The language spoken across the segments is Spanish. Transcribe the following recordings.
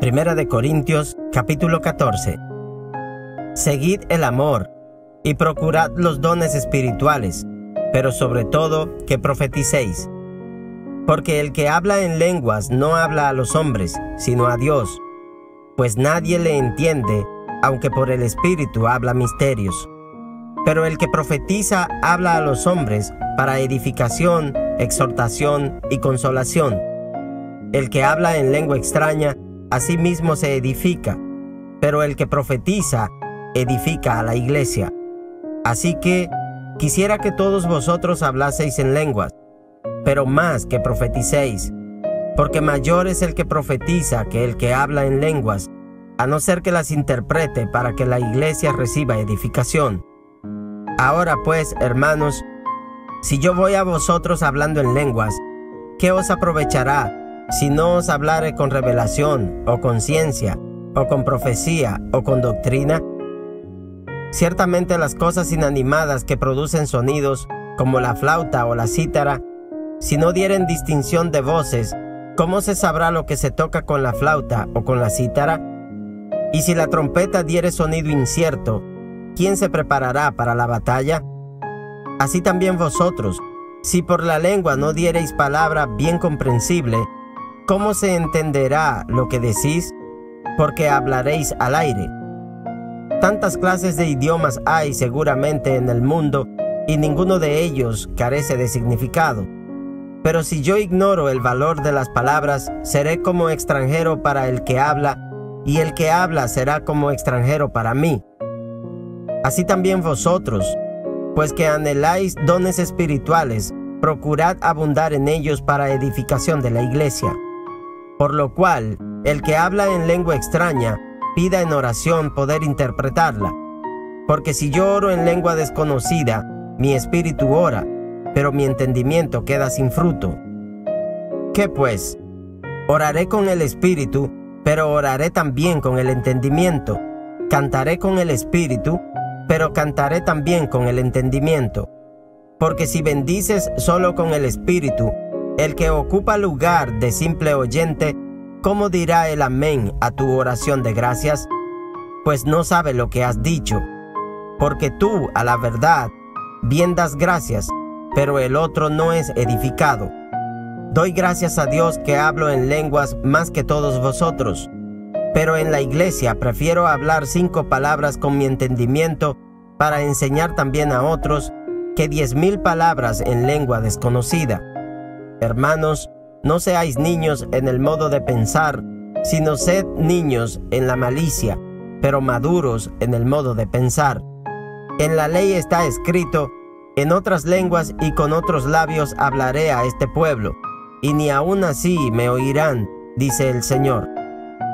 Primera de Corintios capítulo 14. Seguid el amor y procurad los dones espirituales, pero sobre todo que profeticéis. Porque el que habla en lenguas no habla a los hombres, sino a Dios, pues nadie le entiende, aunque por el Espíritu habla misterios. Pero el que profetiza habla a los hombres para edificación, exhortación y consolación. El que habla en lengua extraña, a sí mismo se edifica, pero el que profetiza edifica a la iglesia. Así que quisiera que todos vosotros hablaseis en lenguas, pero más que profeticéis, porque mayor es el que profetiza que el que habla en lenguas, a no ser que las interprete para que la iglesia reciba edificación. Ahora pues, hermanos, si yo voy a vosotros hablando en lenguas, ¿qué os aprovechará si no os hablare con revelación, o con ciencia, o con profecía, o con doctrina? Ciertamente las cosas inanimadas que producen sonidos, como la flauta o la cítara, si no dieren distinción de voces, ¿cómo se sabrá lo que se toca con la flauta o con la cítara? Y si la trompeta diere sonido incierto, ¿quién se preparará para la batalla? Así también vosotros, si por la lengua no diereis palabra bien comprensible, ¿Cómo se entenderá lo que decís? Porque hablaréis al aire. Tantas clases de idiomas hay seguramente en el mundo y ninguno de ellos carece de significado. Pero si yo ignoro el valor de las palabras, seré como extranjero para el que habla, y el que habla será como extranjero para mí. Así también vosotros, pues que anheláis dones espirituales, procurad abundar en ellos para edificación de la iglesia. Por lo cual, el que habla en lengua extraña, pida en oración poder interpretarla. Porque si yo oro en lengua desconocida, mi espíritu ora, pero mi entendimiento queda sin fruto. ¿Qué pues? Oraré con el espíritu, pero oraré también con el entendimiento. Cantaré con el espíritu, pero cantaré también con el entendimiento. Porque si bendices solo con el espíritu, el que ocupa lugar de simple oyente, ¿cómo dirá el amén a tu oración de gracias? Pues no sabe lo que has dicho, porque tú, a la verdad, bien das gracias, pero el otro no es edificado. Doy gracias a Dios que hablo en lenguas más que todos vosotros, pero en la iglesia prefiero hablar cinco palabras con mi entendimiento para enseñar también a otros que diez mil palabras en lengua desconocida. Hermanos, no seáis niños en el modo de pensar, sino sed niños en la malicia, pero maduros en el modo de pensar. En la ley está escrito, en otras lenguas y con otros labios hablaré a este pueblo, y ni aun así me oirán, dice el Señor.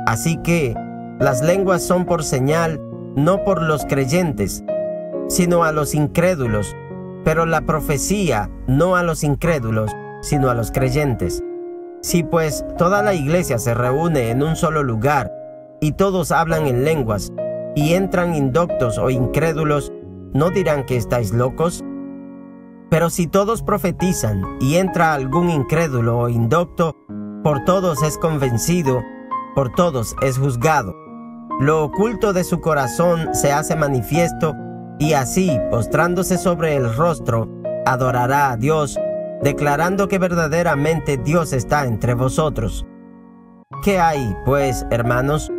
Así que las lenguas son por señal, no por los creyentes, sino a los incrédulos, pero la profecía no a los incrédulos, sino a los creyentes. Si pues toda la iglesia se reúne en un solo lugar y todos hablan en lenguas y entran indoctos o incrédulos, ¿no dirán que estáis locos? Pero si todos profetizan y entra algún incrédulo o indocto, por todos es convencido, por todos es juzgado. Lo oculto de su corazón se hace manifiesto y así, postrándose sobre el rostro, adorará a Dios declarando que verdaderamente Dios está entre vosotros. ¿Qué hay, pues, hermanos?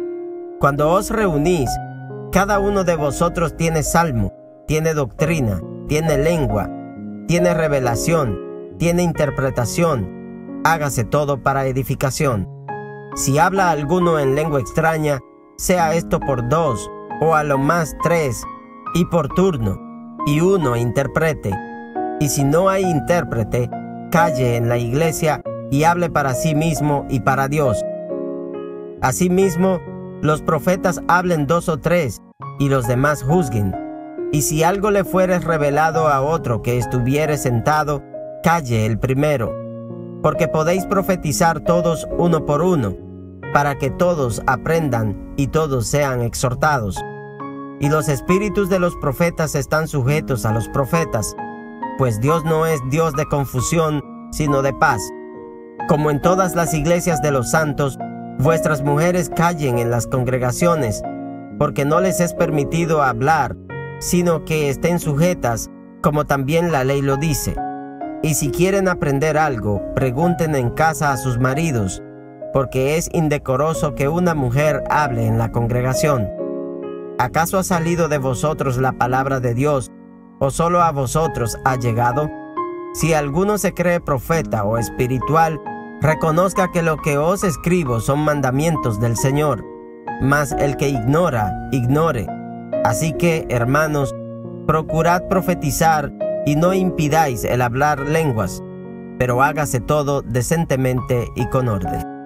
Cuando os reunís, cada uno de vosotros tiene salmo, tiene doctrina, tiene lengua, tiene revelación, tiene interpretación. Hágase todo para edificación. Si habla alguno en lengua extraña, sea esto por dos, o a lo más tres, y por turno, y uno interprete y si no hay intérprete, calle en la iglesia y hable para sí mismo y para Dios. Asimismo, los profetas hablen dos o tres, y los demás juzguen. Y si algo le fuere revelado a otro que estuviere sentado, calle el primero, porque podéis profetizar todos uno por uno, para que todos aprendan y todos sean exhortados. Y los espíritus de los profetas están sujetos a los profetas, pues Dios no es Dios de confusión, sino de paz. Como en todas las iglesias de los santos, vuestras mujeres callen en las congregaciones, porque no les es permitido hablar, sino que estén sujetas, como también la ley lo dice. Y si quieren aprender algo, pregunten en casa a sus maridos, porque es indecoroso que una mujer hable en la congregación. ¿Acaso ha salido de vosotros la palabra de Dios, o solo a vosotros ha llegado? Si alguno se cree profeta o espiritual, reconozca que lo que os escribo son mandamientos del Señor, mas el que ignora, ignore. Así que, hermanos, procurad profetizar y no impidáis el hablar lenguas, pero hágase todo decentemente y con orden.